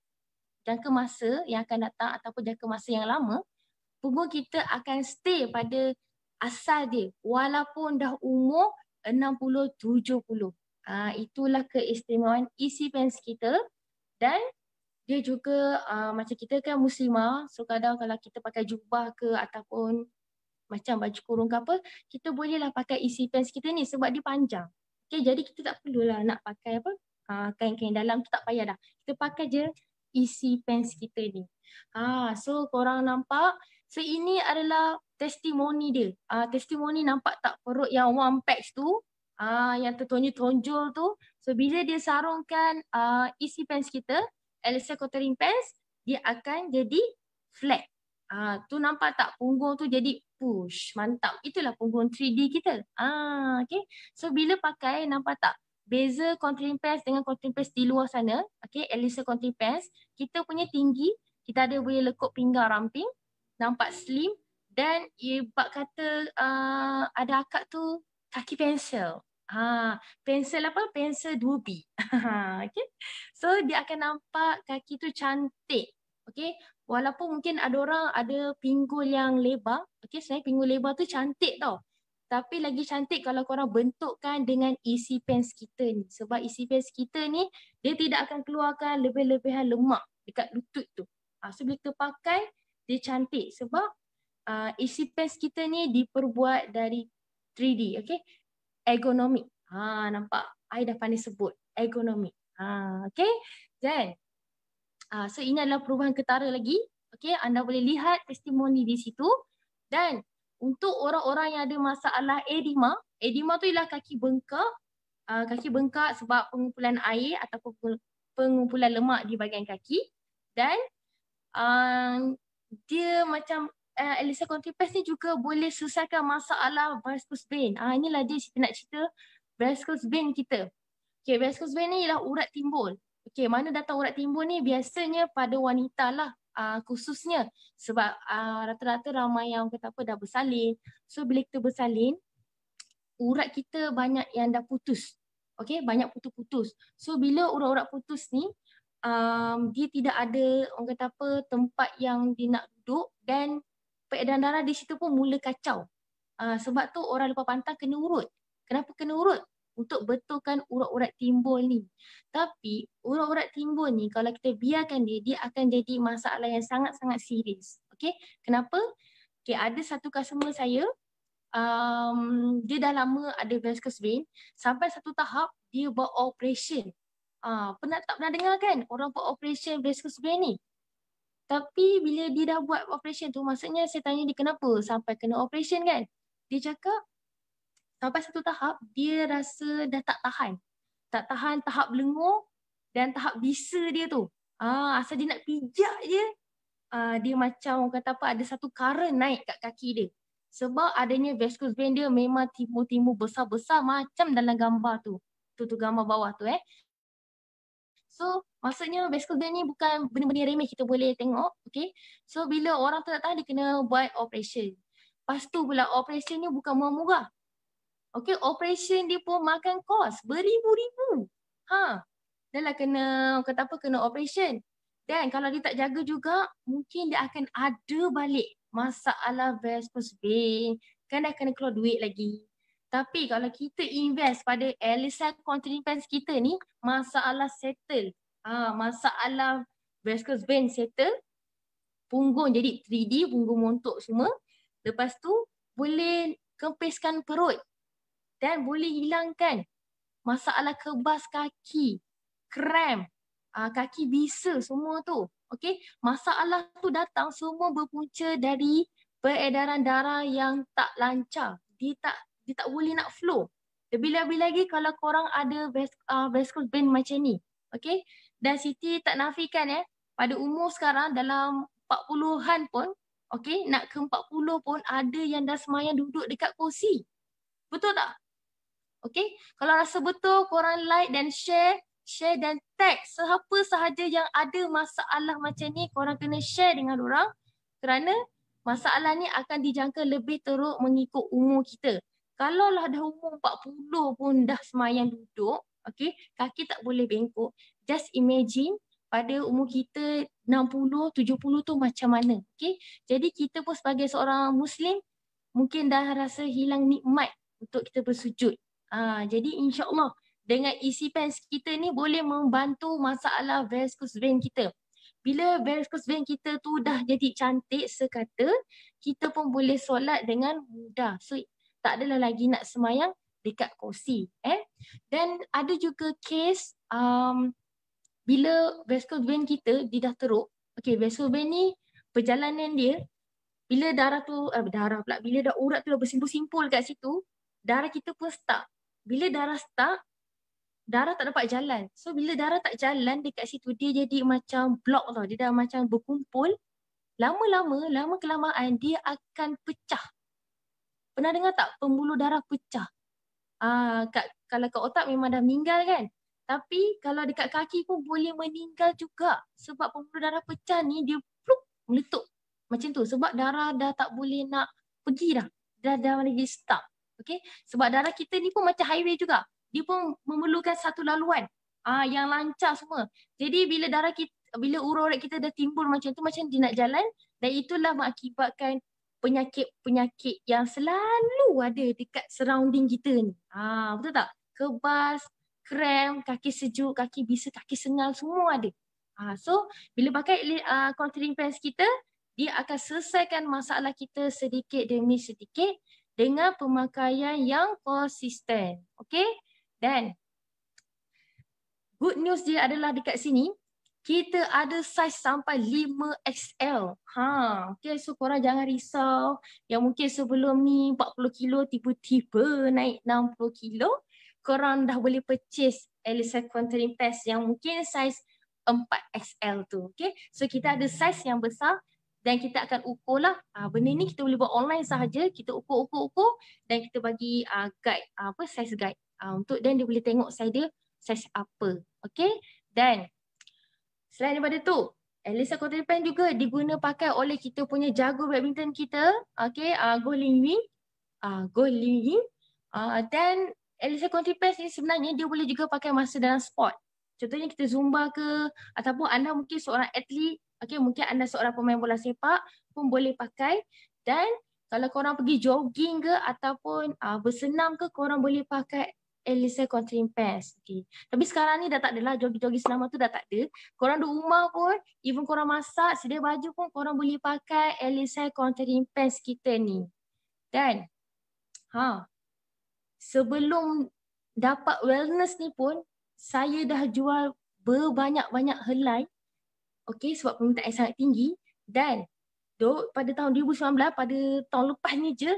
jangka masa yang akan datang ataupun jangka masa yang lama punggung kita akan stay pada asal dia. Walaupun dah umur 60 70 Uh, itulah keistimewaan isi pants kita. Dan dia juga uh, macam kita kan muslimah so kadang kalau kita pakai jubah ke ataupun macam baju kurung ke apa kita bolehlah pakai isi pants kita ni sebab dia panjang. Okay, jadi kita tak perlulah nak pakai apa uh, kain-kain dalam tu tak payah dah. Kita pakai je isi pants kita ni. Uh, so korang nampak so ini adalah testimoni dia. Uh, testimoni nampak tak perut yang one patch tu, uh, yang tertonjol-tonjol tu. So bila dia sarungkan uh, isi pants kita, Elisa Cottering pants, dia akan jadi flat. Ah, tu nampak tak punggung tu jadi push. Mantap. Itulah punggung 3D kita. Ah, okay. So bila pakai nampak tak? Beza contouring pants dengan contouring pants di luar sana. Okay. Elisa contouring pants. Kita punya tinggi. Kita ada boleh lekuk pinggang ramping. Nampak slim. Dan ibak kata uh, ada akak tu kaki pensel. Ha, pensel apa? Pensel 2B. okay. So dia akan nampak kaki tu cantik. Okay. Walaupun mungkin ada orang ada pinggul yang lebar. Okay. Sebenarnya pinggul lebar tu cantik tau. Tapi lagi cantik kalau korang bentukkan dengan isi pants kita ni. Sebab isi pants kita ni dia tidak akan keluarkan lebih-lebihan lemak dekat lutut tu. Ha, so bila kita pakai dia cantik sebab uh, isi pants kita ni diperbuat dari 3D. Okay ergonomik. Ha nampak? I dah pandai sebut ergonomik. Ha okey. Then uh, so ini adalah perubahan ketara lagi. Okey, anda boleh lihat testimoni di situ dan untuk orang-orang yang ada masalah edema, edema tu ialah kaki bengkak, uh, kaki bengkak sebab pengumpulan air ataupun pengumpulan lemak di bahagian kaki dan uh, dia macam uh, Elisa Contripes ni juga boleh selesaikan masalah varicose vein. Ah uh, inilah dia kita nak cerita varicose vein kita. Okay, varicose vein ni ialah urat timbul. Okay, mana datang urat timbul ni biasanya pada wanita lah uh, khususnya sebab uh, rata-rata ramai yang kata apa dah bersalin. So bila kita bersalin, urat kita banyak yang dah putus. Okay, banyak putus-putus. So bila urat-urat putus ni, um, dia tidak ada orang kata apa tempat yang dia nak duduk dan peredaran darah di situ pun mula kacau. Uh, sebab tu orang lupa pantang kena urut. Kenapa kena urut? Untuk betulkan urat-urat timbul ni. Tapi urat-urat timbul ni kalau kita biarkan dia, dia akan jadi masalah yang sangat-sangat serius. Okay, kenapa? Okay, ada satu customer saya, um, dia dah lama ada varicose vein. Sampai satu tahap, dia buat operation. Uh, pernah tak pernah dengar kan orang buat operation varicose vein ni? Tapi bila dia dah buat operation tu, maksudnya saya tanya dia kenapa sampai kena operation kan? Dia cakap sampai satu tahap dia rasa dah tak tahan. Tak tahan tahap lengur dan tahap bisa dia tu. Ah, asal dia nak pijak je, ah, dia macam orang kata apa ada satu current naik kat kaki dia. Sebab adanya varicose vein dia memang timur-timur besar-besar macam dalam gambar tu. Tu tu gambar bawah tu eh. So maksudnya band ni bukan benda-benda remeh kita boleh tengok. Okay. So bila orang tu tak tahan dia kena buat operation. Lepas tu pula operation ni bukan murah-murah. Okay operation dia pun makan kos beribu-ribu. Ha. Dah lah kena kata apa kena operation. Dan kalau dia tak jaga juga mungkin dia akan ada balik masalah vascular vein. Kan dah kena keluar duit lagi. Tapi kalau kita invest pada Elisa Containing Pants kita ni, masalah settle. Ha, masalah Vescos Vein settle. Punggung jadi 3D, punggung montok semua. Lepas tu boleh kempiskan perut. Dan boleh hilangkan masalah kebas kaki, krem, ha, kaki bisa semua tu. Okay, masalah tu datang semua berpunca dari peredaran darah yang tak lancar. Dia tak dia tak boleh nak flow. Lebih-lebih lagi kalau korang ada ves, uh, vesicles vein macam ni. Okay. Dan Siti tak nafikan eh. Pada umur sekarang dalam 40-an pun. Okay. Nak ke 40 pun ada yang dah semayang duduk dekat kursi. Betul tak? Okay. Kalau rasa betul korang like dan share. Share dan tag siapa sahaja yang ada masalah macam ni. Korang kena share dengan orang. Kerana masalah ni akan dijangka lebih teruk mengikut umur kita. Kalau lah dah umur 40 pun dah semayang duduk, okay, kaki tak boleh bengkok. Just imagine pada umur kita 60, 70 tu macam mana. Okay. Jadi kita pun sebagai seorang Muslim, mungkin dah rasa hilang nikmat untuk kita bersujud. Ha, jadi insyaAllah dengan isi pants kita ni boleh membantu masalah varicose vein kita. Bila varicose vein kita tu dah jadi cantik sekata, kita pun boleh solat dengan mudah. So tak adalah lagi nak semayang dekat kursi. Eh? Dan ada juga case um, bila vesicle vein kita dia dah teruk. Okay, vesicle vein ni perjalanan dia bila darah tu, eh, darah pula, bila dah urat tu dah bersimpul-simpul kat situ, darah kita pun stuck. Bila darah stuck, darah tak dapat jalan. So bila darah tak jalan dekat situ, dia jadi macam block tau. Dia dah macam berkumpul. Lama-lama, lama kelamaan, dia akan pecah. Pernah dengar tak pembuluh darah pecah? Ah, kat, kalau kat otak memang dah meninggal kan? Tapi kalau dekat kaki pun boleh meninggal juga. Sebab pembuluh darah pecah ni dia pluk, meletup macam tu sebab darah dah tak boleh nak pergi dah. Dah dah lagi stuck. Okay. Sebab darah kita ni pun macam highway juga. Dia pun memerlukan satu laluan ah yang lancar semua. Jadi bila darah kita bila urat kita dah timbul macam tu macam dia nak jalan dan itulah mengakibatkan penyakit-penyakit yang selalu ada dekat surrounding kita ni. Ah betul tak? Kebas, krem, kaki sejuk, kaki bisa, kaki sengal semua ada. Ah so bila pakai uh, contouring pants kita dia akan selesaikan masalah kita sedikit demi sedikit dengan pemakaian yang konsisten. Okay? Dan good news dia adalah dekat sini, kita ada saiz sampai 5XL. Ha, okay, so korang jangan risau yang mungkin sebelum ni 40 kilo tiba-tiba naik 60 kilo. Korang dah boleh purchase Elisa Contouring Pass yang mungkin saiz 4XL tu. Okay? So kita ada saiz yang besar dan kita akan ukur lah uh, benda ni kita boleh buat online sahaja kita ukur-ukur-ukur dan kita bagi uh, guide uh, apa size guide uh, untuk dan dia boleh tengok size dia size apa okay dan selain daripada tu Elisa Cotton Pen juga diguna pakai oleh kita punya jago badminton kita okay uh, Go Ling Wing uh, Go Ling Wing uh, dan Elisa Pen ni sebenarnya dia boleh juga pakai masa dalam sport Contohnya kita zumba ke ataupun anda mungkin seorang atlet Okay, mungkin anda seorang pemain bola sepak pun boleh pakai dan kalau korang pergi jogging ke ataupun uh, bersenam ke korang boleh pakai Elisa Contouring Pants. Okay. Tapi sekarang ni dah tak adalah jogging-jogging selama tu dah tak ada. Korang di rumah pun, even korang masak, sedia baju pun korang boleh pakai Elisa Contouring Pants kita ni. Dan ha, sebelum dapat wellness ni pun, saya dah jual berbanyak-banyak helai okey sebab permintaan sangat tinggi. Dan do, pada tahun 2019 pada tahun lepas ni je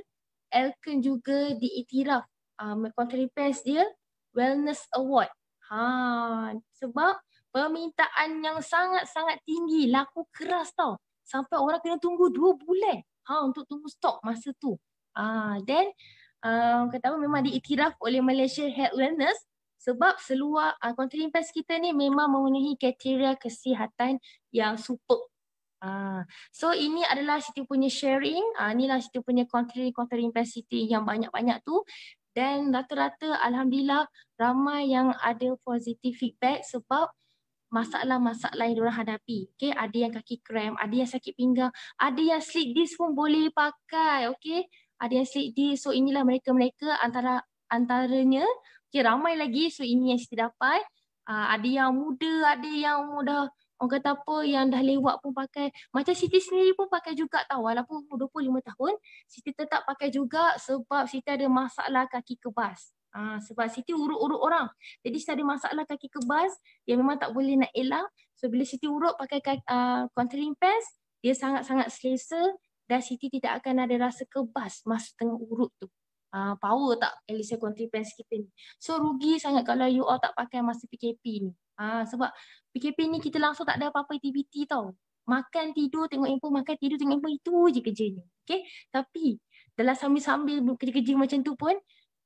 Elkin juga diiktiraf um, contrary pants dia wellness award. Ha sebab permintaan yang sangat-sangat tinggi laku keras tau. Sampai orang kena tunggu dua bulan ha untuk tunggu stok masa tu. Ah um, kata apa memang diiktiraf oleh Malaysia Health Wellness sebab seluar uh, contouring pads kita ni memang memenuhi kriteria kesihatan yang super. Uh, so ini adalah Siti punya sharing. Uh, inilah Siti punya contouring contouring pads Siti yang banyak-banyak tu. Dan rata-rata Alhamdulillah ramai yang ada positif feedback sebab masalah-masalah yang diorang hadapi. Okay, ada yang kaki krem, ada yang sakit pinggang, ada yang slip disc pun boleh pakai. Okay, ada yang slip disc. So inilah mereka-mereka antara antaranya Okay, ramai lagi. So ini yang kita dapat. Uh, ada yang muda, ada yang muda orang kata apa yang dah lewat pun pakai. Macam Siti sendiri pun pakai juga tahu. Walaupun umur 25 tahun, Siti tetap pakai juga sebab Siti ada masalah kaki kebas. Uh, sebab Siti urut-urut orang. Jadi Siti ada masalah kaki kebas yang memang tak boleh nak elak. So bila Siti urut pakai uh, contouring pants, dia sangat-sangat selesa dan Siti tidak akan ada rasa kebas masa tengah urut tu uh, power tak Alicia Contripens kita ni. So rugi sangat kalau you all tak pakai masa PKP ni. Uh, sebab PKP ni kita langsung tak ada apa-apa aktiviti tau. Makan, tidur, tengok info, makan, tidur, tengok info, itu je kerjanya. Okay? Tapi dalam sambil-sambil kerja-kerja macam tu pun,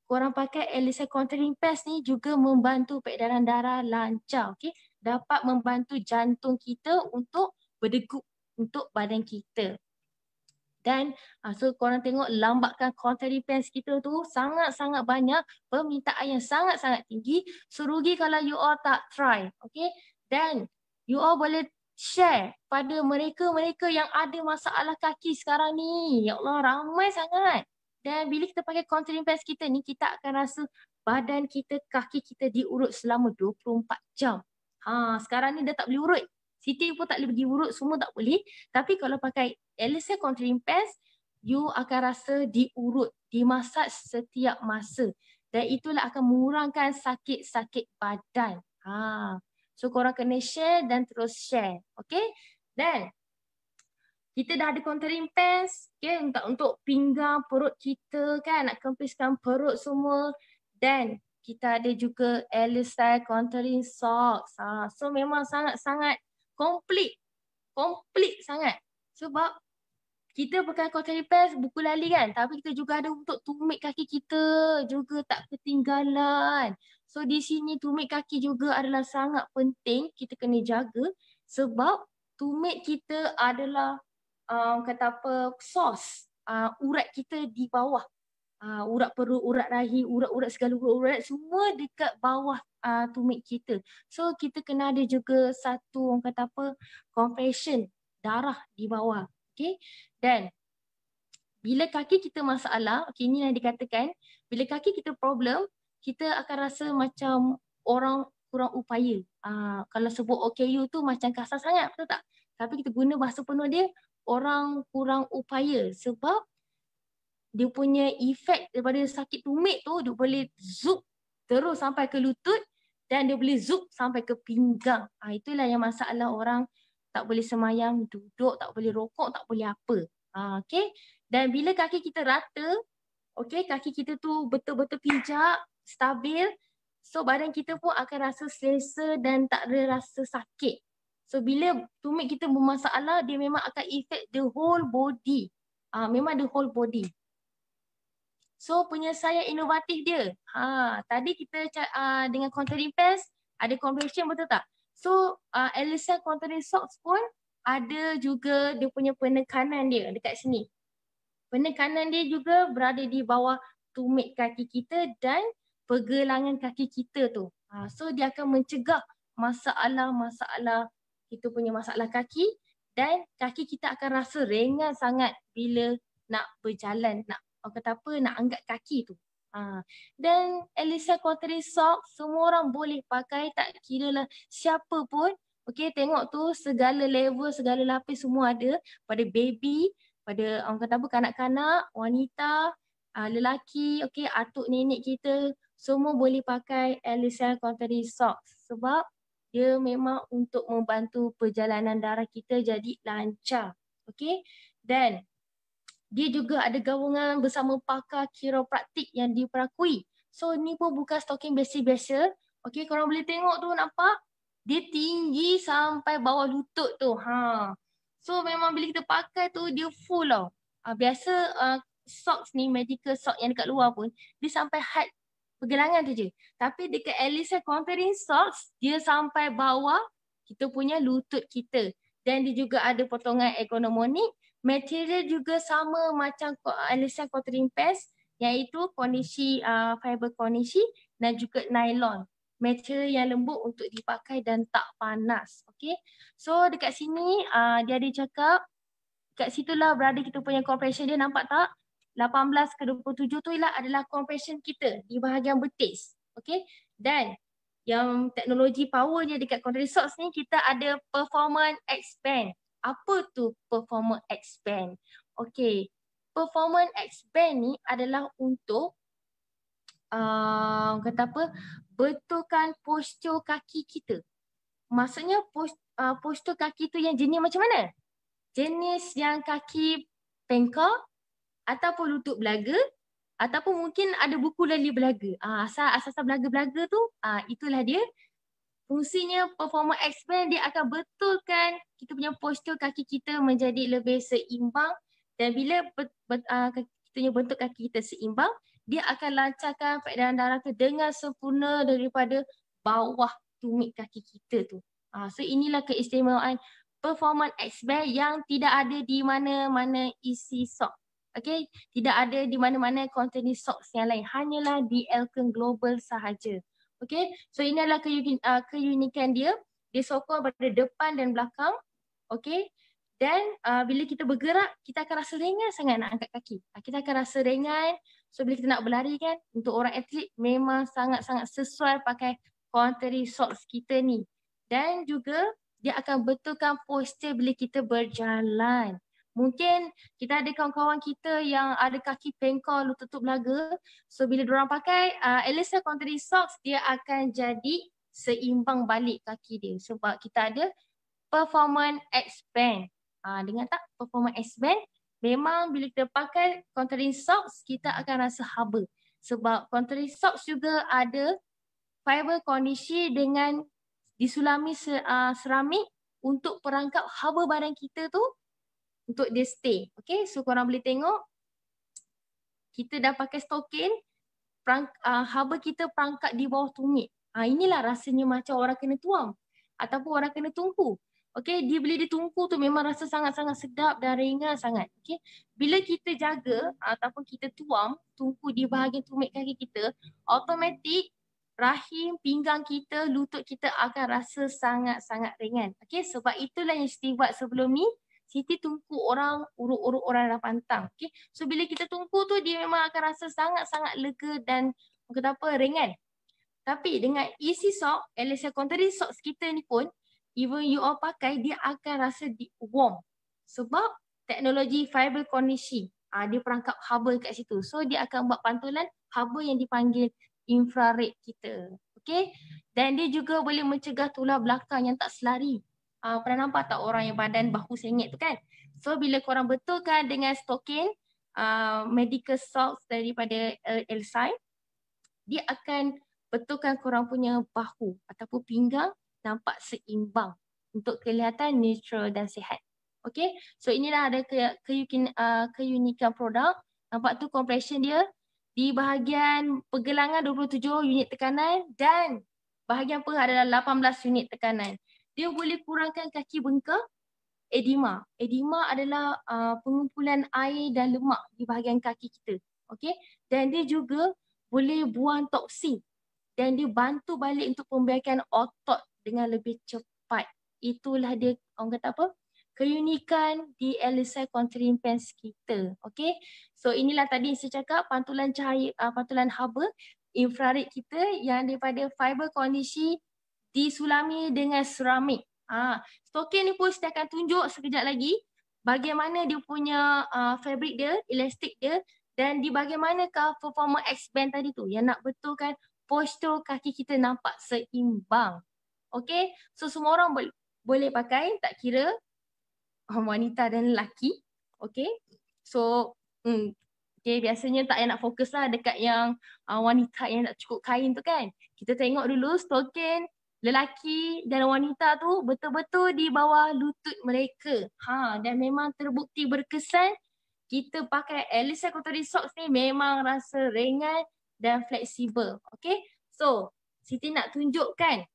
korang pakai Alicia Contouring Pass ni juga membantu peredaran darah lancar. Okay? Dapat membantu jantung kita untuk berdegup untuk badan kita. Dan uh, so korang tengok lambatkan content defense kita tu sangat-sangat banyak permintaan yang sangat-sangat tinggi. So rugi kalau you all tak try. Okay. Dan you all boleh share pada mereka-mereka yang ada masalah kaki sekarang ni. Ya Allah ramai sangat. Dan bila kita pakai content defense kita ni kita akan rasa badan kita, kaki kita diurut selama 24 jam. Ha, sekarang ni dah tak boleh urut. Siti pun tak boleh pergi urut, semua tak boleh. Tapi kalau pakai Elisa Contouring Pads, you akan rasa diurut, dimasak setiap masa. Dan itulah akan mengurangkan sakit-sakit badan. Ha. So korang kena share dan terus share. Okay? Dan kita dah ada contouring pants okay, untuk untuk pinggang perut kita kan nak kempiskan perut semua dan kita ada juga Elisa contouring socks. Ha, so memang sangat-sangat komplit. Komplit sangat. Sebab kita pakai contouring pants buku lali kan tapi kita juga ada untuk tumit kaki kita juga tak ketinggalan. So di sini tumit kaki juga adalah sangat penting kita kena jaga sebab tumit kita adalah um, kata apa sos uh, urat kita di bawah uh, urat perut, urat rahim, urat-urat segala urat-urat semua dekat bawah uh, tumit kita. So kita kena ada juga satu orang kata apa compression darah di bawah. Okay. Dan bila kaki kita masalah, okay ini yang dikatakan, bila kaki kita problem, kita akan rasa macam orang kurang upaya. Uh, kalau sebut OKU tu macam kasar sangat, betul tak? Tapi kita guna bahasa penuh dia, orang kurang upaya sebab dia punya efek daripada sakit tumit tu dia boleh zoom terus sampai ke lutut dan dia boleh zoom sampai ke pinggang. Ha, itulah yang masalah orang tak boleh semayang, duduk, tak boleh rokok, tak boleh apa. Ha, okay. Dan bila kaki kita rata, okay, kaki kita tu betul-betul pijak, stabil, so badan kita pun akan rasa selesa dan tak ada rasa sakit. So bila tumit kita bermasalah, dia memang akan effect the whole body. Ah uh, memang the whole body. So penyelesaian inovatif dia. Ha, tadi kita uh, dengan contouring pads ada compression betul tak? So uh, Elisa contouring socks pun ada juga dia punya penekanan dia dekat sini. Penekanan dia juga berada di bawah tumit kaki kita dan pergelangan kaki kita tu. Ha, so dia akan mencegah masalah-masalah kita punya masalah kaki dan kaki kita akan rasa ringan sangat bila nak berjalan, nak orang kata apa, nak angkat kaki tu. Ha. Dan Elisa Quarterly Sock semua orang boleh pakai tak kira lah siapa pun. Okay tengok tu segala level, segala lapis semua ada pada baby, pada orang kata apa kanak-kanak, wanita, uh, lelaki, okay atuk nenek kita semua boleh pakai Elisa Quarterly Socks sebab dia memang untuk membantu perjalanan darah kita jadi lancar. Okay. Dan dia juga ada gabungan bersama pakar kiropraktik yang diperakui. So ni pun bukan stocking biasa-biasa. Okay korang boleh tengok tu nampak. Dia tinggi sampai bawah lutut tu. Ha. So memang bila kita pakai tu dia full tau. Ha, biasa uh, socks ni medical socks yang dekat luar pun dia sampai height pergelangan tu je. Tapi dekat Elisa Contouring Socks, dia sampai bawah kita punya lutut kita. Dan dia juga ada potongan ergonomik. Material juga sama macam Elisa Contouring Pants iaitu kondisi uh, fiber kondisi dan juga nylon. Material yang lembut untuk dipakai dan tak panas. Okay. So dekat sini uh, dia ada cakap kat situlah berada kita punya compression dia nampak tak? 18 ke 27 tu ialah adalah compression kita di bahagian betis. Okay. Dan yang teknologi powernya dekat Control Socks ni kita ada performance expand. Apa tu performance expand? Okay. Performance expand ni adalah untuk uh, kata apa? Betulkan postur kaki kita. Maksudnya post, uh, postur kaki tu yang jenis macam mana? Jenis yang kaki pengkor ataupun lutut belaga ataupun mungkin ada buku lali belaga. Ah asal asal belaga-belaga tu ah itulah dia. Fungsinya performa expand dia akan betulkan kita punya postur kaki kita menjadi lebih seimbang dan bila uh, kita punya bentuk kaki kita seimbang, dia akan lancarkan peredaran darah tu dengan sempurna daripada bawah tumit kaki kita tu. Ah so inilah keistimewaan performance expand yang tidak ada di mana-mana isi sok. Okay, tidak ada di mana-mana containing socks yang lain. Hanyalah di Elkin Global sahaja. Okay, so ini adalah uh, keunikan dia. Dia sokong pada depan dan belakang. Okay, dan uh, bila kita bergerak, kita akan rasa ringan sangat nak angkat kaki. Uh, kita akan rasa ringan. So bila kita nak berlari kan, untuk orang atlet memang sangat-sangat sesuai pakai containing socks kita ni. Dan juga dia akan betulkan postur bila kita berjalan. Mungkin kita ada kawan-kawan kita yang ada kaki pengkor, lutut belaga. So bila diorang pakai uh, Elisa Contrary Socks, dia akan jadi seimbang balik kaki dia. Sebab kita ada performance expand. Ah, dengan tak performance S-band, memang bila kita pakai contouring socks, kita akan rasa haba. Sebab contouring socks juga ada fiber kondisi dengan disulami uh, seramik untuk perangkap haba badan kita tu untuk dia stay. Okay, so korang boleh tengok kita dah pakai stokin, uh, haba kita perangkap di bawah tumit. Uh, inilah rasanya macam orang kena tuang ataupun orang kena tungku. Okay, dia bila ditungku tu memang rasa sangat-sangat sedap dan ringan sangat. Okay, bila kita jaga ataupun kita tuang tungku di bahagian tumit kaki kita, automatik rahim, pinggang kita, lutut kita akan rasa sangat-sangat ringan. Okay, sebab itulah yang Siti buat sebelum ni, Siti tungku orang, urut-urut orang dalam pantang. Okay, so bila kita tungku tu dia memang akan rasa sangat-sangat lega dan kata apa, ringan. Tapi dengan easy sock, Alicia Contouring socks kita ni pun, even you all pakai, dia akan rasa warm. Sebab teknologi fiber conditioning, uh, dia perangkap haba kat situ. So dia akan buat pantulan haba yang dipanggil infrared kita. Okay. Dan dia juga boleh mencegah tular belakang yang tak selari. Uh, pernah nampak tak orang yang badan bahu sengit tu kan? So bila korang betulkan dengan stocking, uh, medical socks daripada Elsai, dia akan betulkan korang punya bahu ataupun pinggang nampak seimbang untuk kelihatan neutral dan sihat. Okay, so inilah ada ke, ke, uh, keunikan produk. Nampak tu compression dia di bahagian pergelangan 27 unit tekanan dan bahagian perut adalah 18 unit tekanan. Dia boleh kurangkan kaki bengkak, edema. Edema adalah uh, pengumpulan air dan lemak di bahagian kaki kita. Okay, dan dia juga boleh buang toksin dan dia bantu balik untuk pembiakan otot dengan lebih cepat. Itulah dia orang kata apa? Keunikan di LSI contouring pens kita. Okay. So inilah tadi saya cakap pantulan cahaya, uh, pantulan haba infrared kita yang daripada fiber kondisi disulami dengan seramik. Ah, stokin ni pun saya akan tunjuk sekejap lagi bagaimana dia punya uh, fabric dia, elastik dia dan di bagaimanakah performa X-band tadi tu yang nak betulkan postur kaki kita nampak seimbang. Okay, so semua orang boleh boleh pakai tak kira wanita dan lelaki. Okay, so hmm, okay, biasanya tak payah nak fokus lah dekat yang uh, wanita yang nak cukup kain tu kan. Kita tengok dulu stokin lelaki dan wanita tu betul-betul di bawah lutut mereka. Ha, dan memang terbukti berkesan kita pakai Elisa Cotory Socks ni memang rasa ringan dan fleksibel. Okay, so Siti nak tunjukkan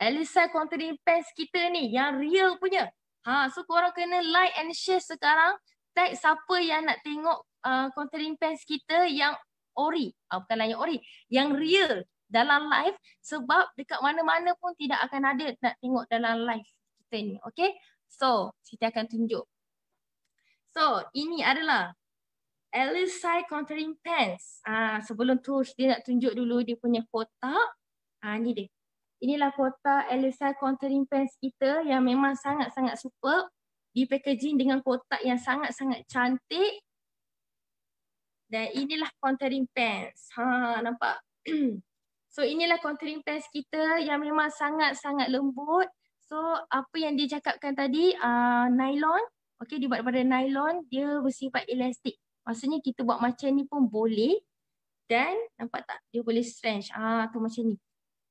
Elisa contouring pants kita ni yang real punya. Ha, so korang kena like and share sekarang. Tag siapa yang nak tengok uh, contouring pants kita yang ori. Uh, bukanlah yang ori. Yang real dalam live. Sebab dekat mana-mana pun tidak akan ada nak tengok dalam live kita ni. Okay. So, Siti akan tunjuk. So, ini adalah Elisa contouring pants. Ah, sebelum tu dia nak tunjuk dulu dia punya kotak. Ah, ni dia inilah kotak LSI contouring pants kita yang memang sangat-sangat super di packaging dengan kotak yang sangat-sangat cantik dan inilah contouring pants. Ha nampak. so inilah contouring pants kita yang memang sangat-sangat lembut. So apa yang dia cakapkan tadi uh, nylon. Okey dibuat daripada nylon, dia bersifat elastik. Maksudnya kita buat macam ni pun boleh dan nampak tak dia boleh stretch. Ah tu macam ni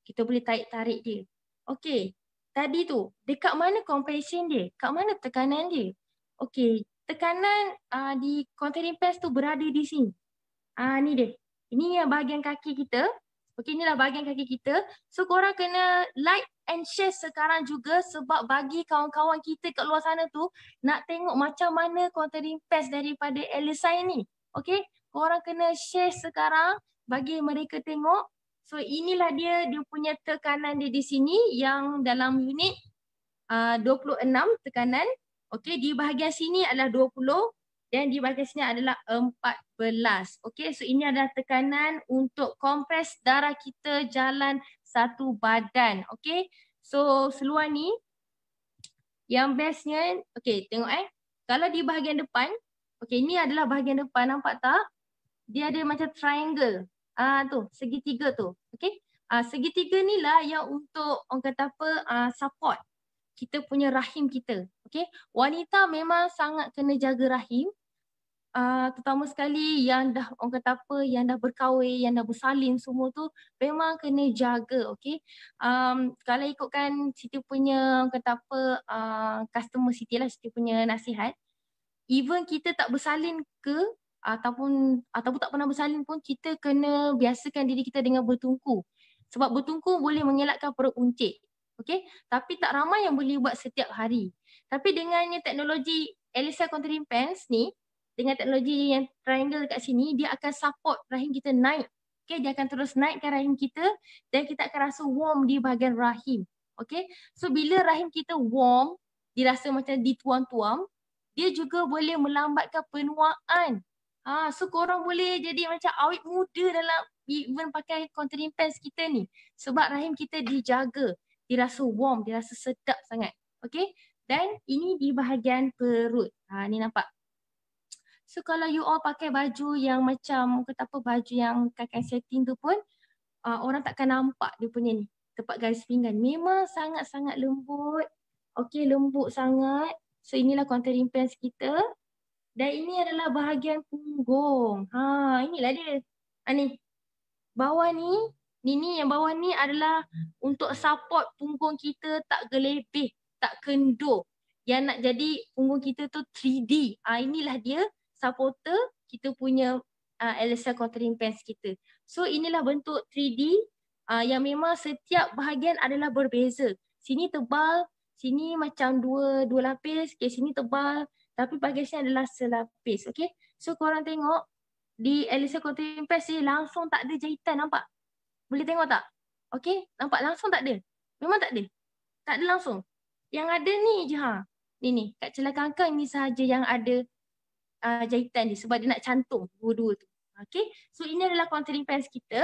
kita boleh tarik-tarik dia. Okey, tadi tu dekat mana compression dia? Kat mana tekanan dia? Okey, tekanan uh, di containing pads tu berada di sini. Ah uh, ni dia. Ini yang bahagian kaki kita. Okey, inilah bahagian kaki kita. So korang kena like and share sekarang juga sebab bagi kawan-kawan kita kat luar sana tu nak tengok macam mana containing pads daripada LSI ni. Okey, korang kena share sekarang bagi mereka tengok So inilah dia dia punya tekanan dia di sini yang dalam unit uh, 26 tekanan. Okey di bahagian sini adalah 20 dan di bahagian sini adalah 14. Okey so ini adalah tekanan untuk kompres darah kita jalan satu badan. Okey so seluar ni yang bestnya okey tengok eh kalau di bahagian depan okey ini adalah bahagian depan nampak tak? Dia ada macam triangle. Ah tu, segitiga tu. Okey. Ah segitiga ni lah yang untuk orang kata apa uh, support. kita punya rahim kita. Okay, wanita memang sangat kena jaga rahim. Uh, terutama sekali yang dah orang kata apa yang dah berkahwin yang dah bersalin semua tu memang kena jaga okey um, kalau ikutkan Siti punya orang kata apa uh, customer Siti lah Siti punya nasihat even kita tak bersalin ke ataupun ataupun tak pernah bersalin pun kita kena biasakan diri kita dengan bertungku. Sebab bertungku boleh mengelakkan perut uncit. Okey, tapi tak ramai yang boleh buat setiap hari. Tapi dengannya teknologi Elisa Contouring Pants ni, dengan teknologi yang triangle dekat sini, dia akan support rahim kita naik. Okey, dia akan terus naikkan rahim kita dan kita akan rasa warm di bahagian rahim. Okey, so bila rahim kita warm, dirasa macam dituam-tuam, dia juga boleh melambatkan penuaan Ah, so korang boleh jadi macam awet muda dalam even pakai contouring pants kita ni. Sebab rahim kita dijaga. Dirasa warm, dirasa sedap sangat. Okay. Dan ini di bahagian perut. Ha, ni nampak. So kalau you all pakai baju yang macam kata apa baju yang kakak setting tu pun uh, orang takkan nampak dia punya ni. Tempat garis pinggan. Memang sangat-sangat lembut. Okay lembut sangat. So inilah contouring pants kita. Dan ini adalah bahagian punggung. Ha, inilah dia. Ha, ni. Bawah ni, ni ni yang bawah ni adalah untuk support punggung kita tak gelebih, tak kendur. Yang nak jadi punggung kita tu 3D. Ha, inilah dia supporter kita punya uh, Elisa contouring pants kita. So inilah bentuk 3D uh, yang memang setiap bahagian adalah berbeza. Sini tebal, sini macam dua dua lapis, okay, sini tebal, tapi bagusnya adalah selapis. Okay. So korang tengok di Elisa Contouring Press ni langsung tak ada jahitan nampak? Boleh tengok tak? Okay. Nampak langsung tak ada? Memang tak ada? Tak ada langsung? Yang ada ni je ha. Ni ni. Kat celah kangkang ni sahaja yang ada uh, jahitan ni sebab dia nak cantum dua-dua tu. Okay. So ini adalah contouring pants kita.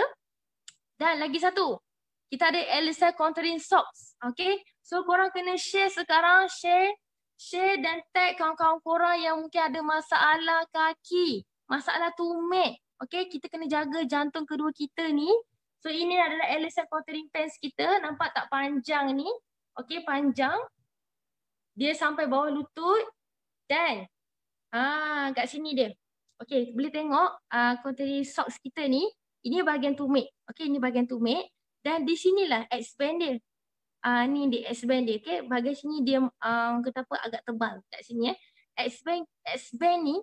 Dan lagi satu. Kita ada Elisa contouring socks. Okay. So korang kena share sekarang. Share share dan tag kawan-kawan korang yang mungkin ada masalah kaki, masalah tumit. Okay, kita kena jaga jantung kedua kita ni. So ini adalah LSM contouring pants kita. Nampak tak panjang ni? Okay, panjang. Dia sampai bawah lutut. Dan ah kat sini dia. Okay, boleh tengok uh, contouring socks kita ni. Ini bahagian tumit. Okay, ini bahagian tumit. Dan di sinilah expand dia uh, ni di S-band dia. Okay. Bahagian sini dia uh, kata apa agak tebal kat sini eh. S-band, S-band ni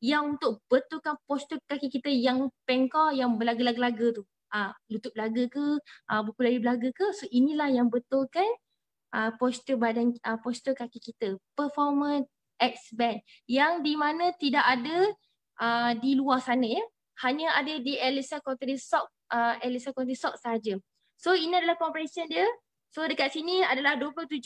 yang untuk betulkan postur kaki kita yang pengkor yang belaga-laga tu. Ah, uh, lutut belaga ke, uh, buku lari belaga ke. So inilah yang betulkan uh, postur badan uh, postur kaki kita. Performance X band yang di mana tidak ada uh, di luar sana ya. Hanya ada di Elisa Contouring Sock, uh, Elisa Contouring Sock saja. So ini adalah compression dia. So dekat sini adalah 27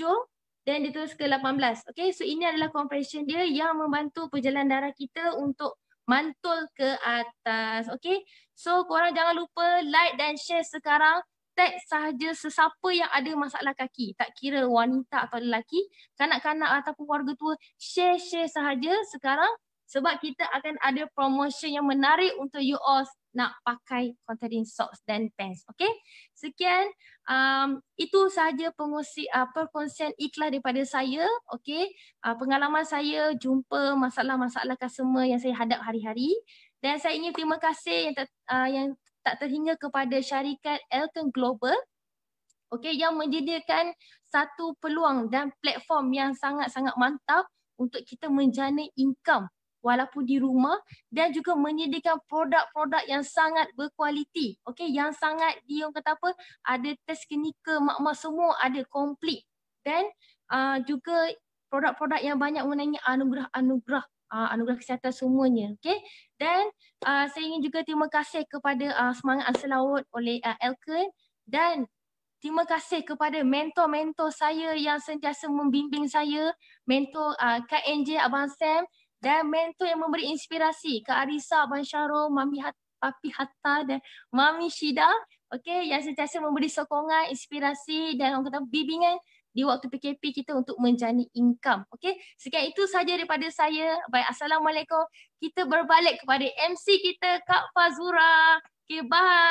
dan ditulis ke 18. Okay, so ini adalah compression dia yang membantu perjalanan darah kita untuk mantul ke atas. Okay, so korang jangan lupa like dan share sekarang. Tag sahaja sesiapa yang ada masalah kaki. Tak kira wanita atau lelaki, kanak-kanak ataupun warga tua, share-share sahaja sekarang sebab kita akan ada promotion yang menarik untuk you all nak pakai contouring socks dan pants. Okay. Sekian. Um, itu sahaja pengusi, uh, perkongsian ikhlas daripada saya. Okay. Uh, pengalaman saya jumpa masalah-masalah customer yang saya hadap hari-hari. Dan saya ingin terima kasih yang, ter, uh, yang tak terhingga kepada syarikat Elton Global. Okay, yang menyediakan satu peluang dan platform yang sangat-sangat mantap untuk kita menjana income walaupun di rumah dan juga menyediakan produk-produk yang sangat berkualiti. Okey, yang sangat dia orang kata apa? Ada test klinikal mak-mak semua ada komplit. Dan uh, juga produk-produk yang banyak mengenai anugerah-anugerah uh, anugerah kesihatan semuanya. Okey. Dan uh, saya ingin juga terima kasih kepada uh, Semangat Ansar Laut oleh uh, Elken dan Terima kasih kepada mentor-mentor saya yang sentiasa membimbing saya, mentor uh, Kak NJ Abang Sam dan mentor yang memberi inspirasi Kak Arisa, Abang Syarul, Mami Hat, Papi Hatta dan Mami Shida okay, yang sentiasa memberi sokongan, inspirasi dan orang kata bimbingan di waktu PKP kita untuk menjani income. Okay. Sekian itu saja daripada saya. Baik, Assalamualaikum. Kita berbalik kepada MC kita Kak Fazura. Okay, bye.